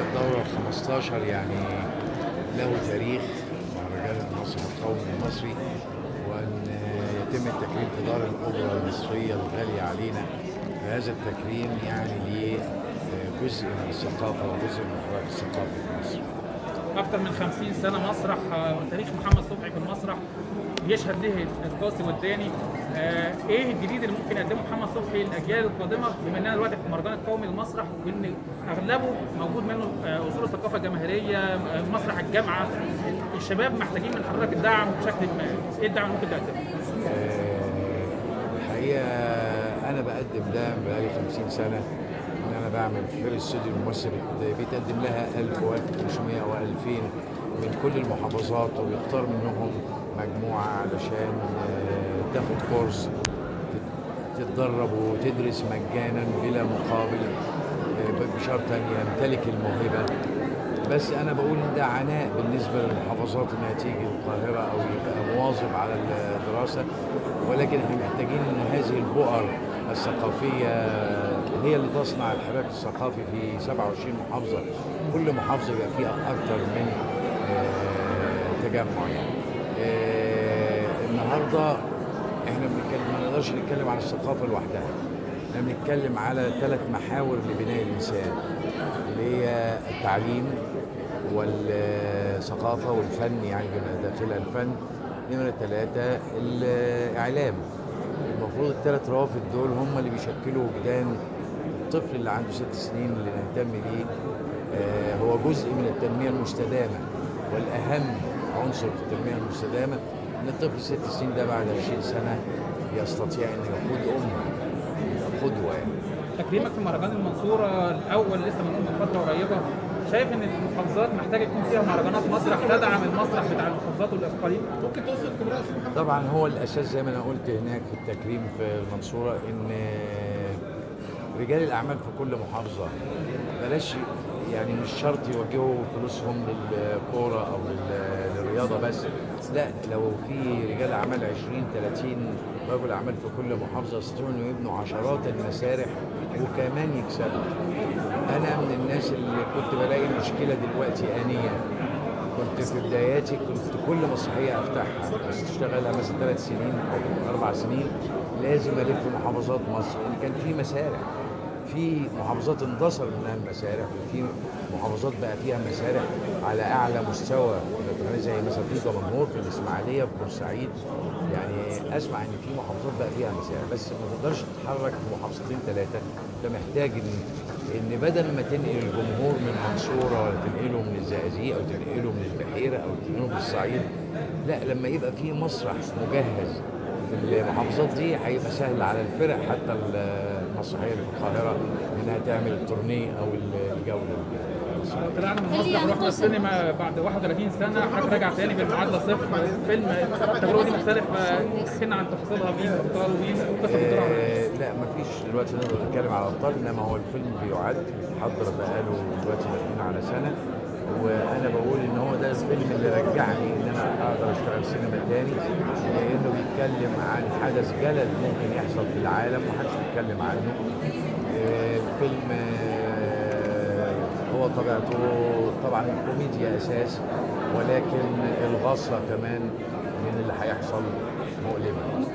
الدورة ال 15 يعني له تاريخ مهرجان المسرح القومي المصري وأن يتم التكريم في دار الأوبرا المصرية الغالية علينا فهذا التكريم يعني ليه جزء من الثقافة وجزء من الحراك الثقافي في مصر. أكتر من 50 سنة مسرح آه، وتاريخ محمد صبحي في المسرح بيشهد له القاسي والداني. آه، إيه الجديد اللي ممكن يقدمه محمد صبحي للأجيال القادمة؟ بما إننا دلوقتي في المهرجان القومي للمسرح وإن أغلبه موجود منه آه، أصول الثقافة الجماهيرية مسرح الجامعة. الشباب محتاجين من حضرتك الدعم بشكل ما. إيه الدعم اللي ممكن تقدمه؟ الحقيقة أنا بقدم ده بقالي 50 سنة. إن أنا بعمل في الاستوديو الممثل بيتقدم لها 1000 و1500 أو 2000 من كل المحافظات وبيختار منهم مجموعة علشان آه، تاخد كورس تتدرب وتدرس مجانا بلا مقابل آه، بشرط أن يمتلك الموهبة. بس أنا بقول إن ده عناء بالنسبة للمحافظات إنها تيجي القاهرة أو يبقى مواظب على الدراسة ولكن إحنا محتاجين إن هذه البؤر الثقافية هي اللي تصنع الحراك الثقافي في 27 محافظة. كل محافظة يبقى فيها أكثر من آه، تجمع يعني. آه، النهارده إحنا بنتكلم ما نقدرش نتكلم عن الثقافة لوحدها. إحنا بنتكلم على ثلاث محاور لبناء الإنسان اللي هي التعليم والثقافة والفن يعني بما داخلها الفن. نمرة ثلاثة الإعلام. المفروض الثلاث روافد دول هم اللي بيشكلوا وجدان الطفل اللي عنده ست سنين اللي نهتم بيه آه، هو جزء من التنمية المستدامة والأهم عنصر في التنمية المستدامة إن الطفل ست سنين ده بعد 20 سنة يستطيع أن يقود أمه يبقى قدوة يعني. تكريمك في مهرجان المنصورة الأول لسه من من فترة قريبة. شايف إن المحافظات محتاجة يكون فيها مهرجانات؟ مسرح تدعم المسرح بتاع المحافظات والاقاليم ممكن توصل كبرى طبعا هو الأساس زي ما أنا قلت هناك في التكريم في المنصورة إن رجال الأعمال في كل محافظة بلاش يعني مش شرط يوجهوا فلوسهم للكورة أو لل- للرياضة بس. لا لو في رجال أعمال 20 30 رجل أعمال في كل محافظة يستطيعوا إنه يبنوا عشرات المسارح وكمان يكسبوا. أنا من الناس اللي كنت بلاقي مشكلة دلوقتي آنية. كنت في بداياتي كنت كل مسرحية أفتحها بس اشتغلها مثلا ثلاث سنين أو أربع سنين لازم ألف محافظات مصر لأن كان في مسارح. في محافظات اندثر منها المسارح وفي محافظات بقى فيها مسارح على أعلى مستوى زي مثلا في دمنهور في الإسماعيلية في بورسعيد. يعني أسمع إن في محافظات بقى فيها مسارح بس ما تقدرش تتحرك في محافظتين ثلاثة انت محتاج إن إن بدل ما تنقل الجمهور من منصورة ولا تنقله من الزقازيق أو تنقله من البحيرة أو تنقله من الصعيد لا لما يبقى في مسرح مجهز في المحافظات دي هيبقى سهل على الفرق حتى المسرحيه اللي في القاهرة إنها تعمل التورنيه أو الجولة. طلعنا من ورحنا توصل- السينما بعد 31 سنة. حضرتك راجع تاني بالمعادله صفر. فيلم التجربة دي مختلفة. احكي لنا عن تفاصيلها. مين الأبطال؟ ومين قصة؟ آه لا مفيش دلوقتي نقدر نتكلم على ابطال إنما هو الفيلم بيعد. حضر بقاله دلوقتي داخلين على سنة. وأنا بقول إن هو ده الفيلم اللي رجعني إن أنا أقدر أشتغل سينما تاني لأنه بيتكلم عن حدث جلل ممكن يحصل في العالم ومحدش بيتكلم عنه. آه، الفيلم آه، هو طبيعته طبعا الكوميديا أساس ولكن الغصه كمان من اللي هيحصل مؤلمه